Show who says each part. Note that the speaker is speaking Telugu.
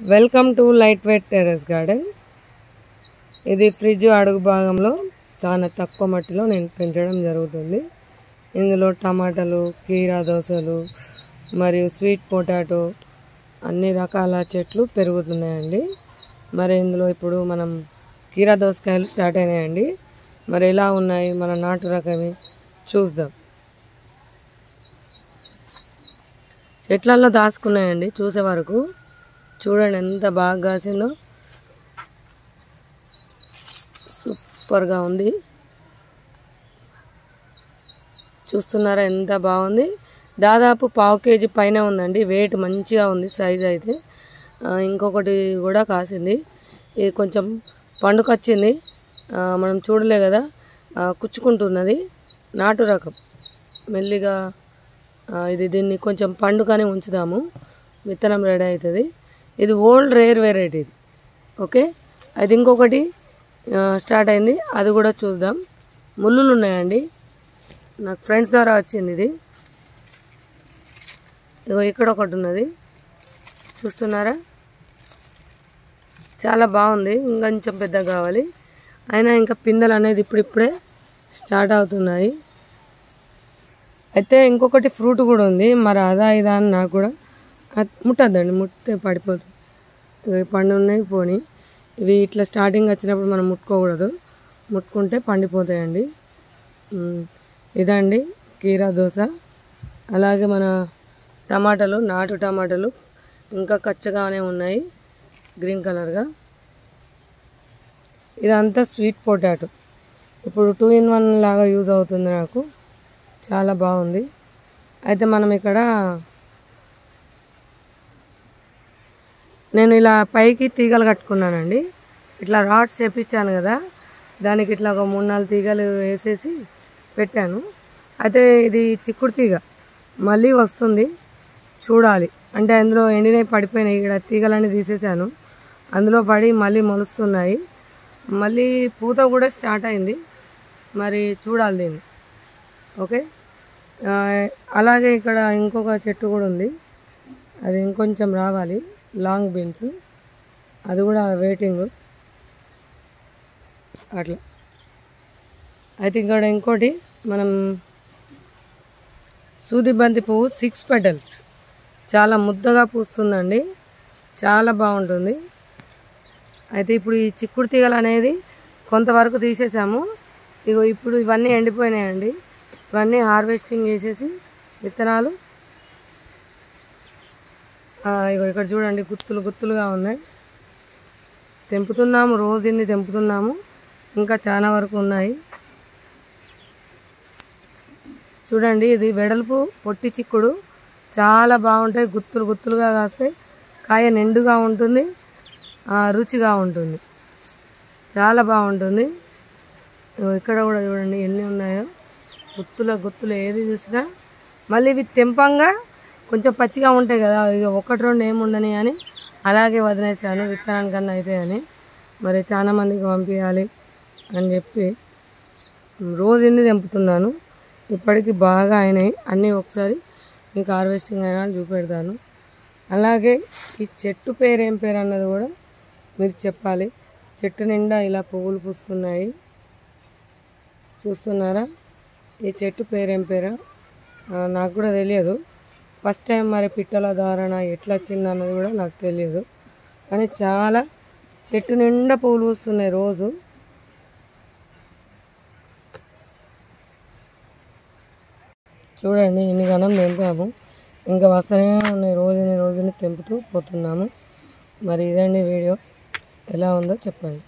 Speaker 1: Welcome to light weight terrace garden. ఇది ఫ్రిడ్జ్ అడుగు భాగంలో చాలా తక్కువ మట్టిలో నేను పెంచడం జరుగుతుంది. ఇందులో టమాటాలు కీరా దోసలు మరియు స్వీట్ పొటాటో అన్ని రకాల చెట్లు పెరుగుతున్నాయండి. మరి ఇందులో ఇప్పుడు మనం కీరా దోసకాయలు స్టార్ట్ అయినాయండి. మరి ఎలా ఉన్నాయి? మన నాటు రకమే చూద్దాం. చెట్లల్లో దాచుకున్నాయండి చూసే వరకు. చూడండి ఎంత బాగా కాసిందో. సూపర్గా ఉంది. చూస్తున్నారా ఎంత బాగుంది? దాదాపు పావు కేజీ పైన ఉందండి. వెయిట్ మంచిగా ఉంది సైజ్ అయితే. ఇంకొకటి కూడా కాసింది. ఇది కొంచెం పండుకొచ్చింది. మనం చూడలే కదా. కుచ్చుకుంటున్నది. నాటు రకం. మెల్లిగా ఇది దీన్ని కొంచెం పండుగానే ఉంచుదాము. విత్తనం రెడీ అవుతుంది. ఇది ఓల్డ్ రేర్ వెరైటీ ఓకే? అది ఇంకొకటి స్టార్ట్ అయింది. అది కూడా చూద్దాం. ముళ్ళులు ఉన్నాయండి. నాకు ఫ్రెండ్స్ ద్వారా వచ్చింది ఇది. ఇగో ఇక్కడ ఒకటి ఉన్నది. చూస్తున్నారా? చాలా బాగుంది. ఇంకొంచెం పెద్దగా కావాలి. అయినా ఇంకా పిందెలు అనేది ఇప్పుడిప్పుడే స్టార్ట్ అవుతున్నాయి. అయితే ఇంకొకటి ఫ్రూట్ కూడా ఉంది. మరి అదా ఇదా అని నాకు కూడా ముట్టద్దండి ముట్టే పడిపోతుంది. పండు ఉన్నాయి పోని. ఇవి ఇట్లా స్టార్టింగ్ వచ్చినప్పుడు మనం ముట్టుకోకూడదు. ముట్టుకుంటే పండిపోతాయండి. ఇదండి కీరా దోశ. అలాగే మన టమాటాలు నాటు టమాటాలు ఇంకా కచ్చగానే ఉన్నాయి గ్రీన్ కలర్గా. ఇదంతా స్వీట్ పొటాటో. ఇప్పుడు టూ ఇన్ వన్ లాగా యూజ్ అవుతుంది నాకు. చాలా బాగుంది. అయితే మనం ఇక్కడ నేను ఇలా పైకి తీగలు కట్టుకున్నానండి. ఇట్లా రాడ్స్ చేపించాను కదా దానికి ఇట్లా ఒక మూడు నాలుగు తీగలు వేసేసి పెట్టాను. అయితే ఇది చిక్కుడు తీగ మళ్ళీ వస్తుంది చూడాలి. అంటే అందులో ఎండినవి పడిపోయినాయి ఇక్కడ తీగలన్నీ తీసేసాను అందులో పడి మళ్ళీ మొలుస్తున్నాయి. మళ్ళీ పూత కూడా స్టార్ట్ అయింది. మరి చూడాలి దీన్ని. ఓకే? అలాగే ఇక్కడ ఇంకొక చెట్టు కూడా ఉంది. అది ఇంకొంచెం రావాలి. Long beans. అది కూడా వెయిటింగ్. అట్లా. అయితే ఇక్కడ ఇంకోటి మనం సూది బంతి పువ్వు సిక్స్ పెటల్స్ చాలా ముద్దగా పూస్తుందండి. చాలా బాగుంటుంది. అయితే ఇప్పుడు ఈ చిక్కుడు తీగలు అనేది కొంతవరకు తీసేసాము. ఇగో ఇప్పుడు ఇవన్నీ ఎండిపోయినాయండి. ఇవన్నీ హార్వెస్టింగ్ చేసేసి విత్తనాలు ఇగో ఇక్కడ చూడండి గుత్తులు గుత్తులుగా ఉన్నాయి. తెంపుతున్నాము రోజు ఇన్ని తెంపుతున్నాము. ఇంకా చాలా వరకు ఉన్నాయి. చూడండి ఇది వెడల్పు పొట్టి చిక్కుడు. చాలా బాగుంటాయి గుత్తులు గుత్తులుగా కాస్తాయి. కాయ నిండుగా ఉంటుంది రుచిగా ఉంటుంది. చాలా బాగుంటుంది. ఇక్కడ కూడా చూడండి ఎన్ని ఉన్నాయో. గుత్తుల గుత్తులు ఏది చూసినా. మళ్ళీ ఇవి తెంపంగా కొంచెం పచ్చిగా ఉంటాయి కదా ఇక ఒకటి రెండు ఏముండని అని. అలాగే వదిలేసాను విత్తనానికన్నా అయితే అని. మరి చాలా మందికి పంపించాలి అని చెప్పి రోజు ఎన్ని తెంపుతున్నాను? ఇప్పటికి బాగా అయినాయి. అన్నీ ఒకసారి మీకు హార్వెస్టింగ్ అయినా చూపెడతాను. అలాగే ఈ చెట్టు పేరు ఏం పేరు అన్నది కూడా మీరు చెప్పాలి. చెట్టు నిండా ఇలా పువ్వులు పూస్తున్నాయి. చూస్తున్నారా? ఈ చెట్టు పేరేం పేరా? పేరు నాకు కూడా తెలియదు. ఫస్ట్ టైం మరి పిట్టల ధారణ ఎట్లా వచ్చింది అన్నది కూడా నాకు తెలియదు కానీ చాలా చెట్టు నిండా పూలు వస్తున్నాయి రోజు. చూడండి ఇన్ని గణం తెంపాము. ఇంకా వస్తూనే ఉన్నాయి రోజుని రోజుని తెంపుతూ పోతున్నాము. మరి ఇదండి వీడియో. ఎలా ఉందో చెప్పండి.